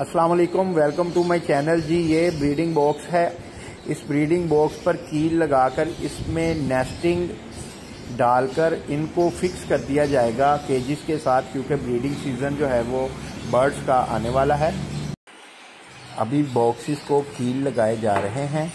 असलकुम welcome to my channel जी, ये ब्रीडिंग बॉक्स है। इस ब्रीडिंग बॉक्स पर कील लगाकर इसमें नेस्टिंग डालकर इनको फिक्स कर दिया जाएगा केजिस के साथ, क्योंकि ब्रीडिंग सीज़न जो है वो बर्ड्स का आने वाला है। अभी बॉक्सेस को कील लगाए जा रहे हैं।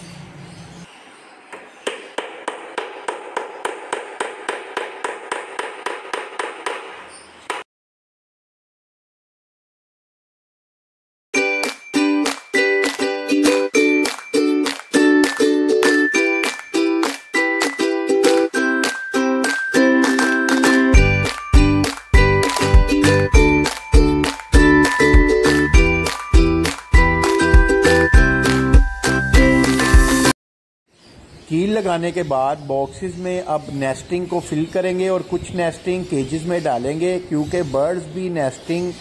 कील लगाने के बाद बॉक्सेस में अब नेस्टिंग को फिल करेंगे और कुछ नेस्टिंग केजेस में डालेंगे, क्योंकि बर्ड्स भी नेस्टिंग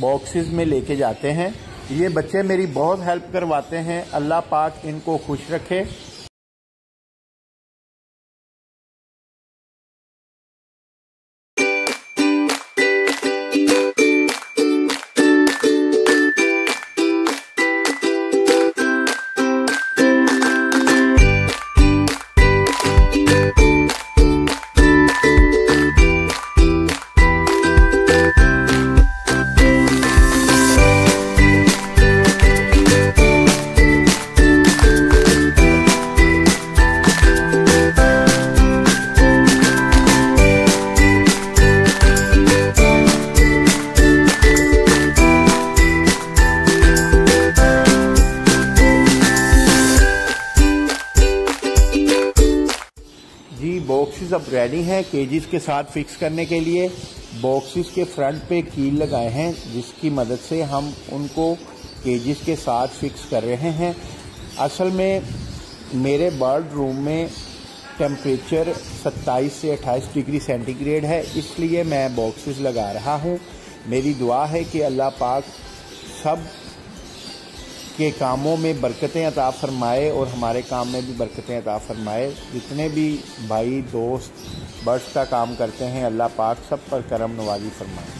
बॉक्सेस में लेके जाते हैं। ये बच्चे मेरी बहुत हेल्प करवाते हैं। अल्लाह पाक इनको खुश रखे। जी बॉक्सेस अब रेडी हैं केजीज के साथ फिक्स करने के लिए। बॉक्सेस के फ्रंट पे कील लगाए हैं, जिसकी मदद से हम उनको केजीज के साथ फिक्स कर रहे हैं। असल में मेरे बर्ड रूम में टेम्परेचर 27 से 28 डिग्री सेंटीग्रेड है, इसलिए मैं बॉक्सेस लगा रहा हूँ। मेरी दुआ है कि अल्लाह पाक सब के कामों में बरकतें अता फरमाए और हमारे काम में भी बरकतें अता फरमाए। जितने भी भाई, दोस्त बर्ड्स का काम करते हैं, अल्लाह पाक सब पर करम नवाजी फरमाए।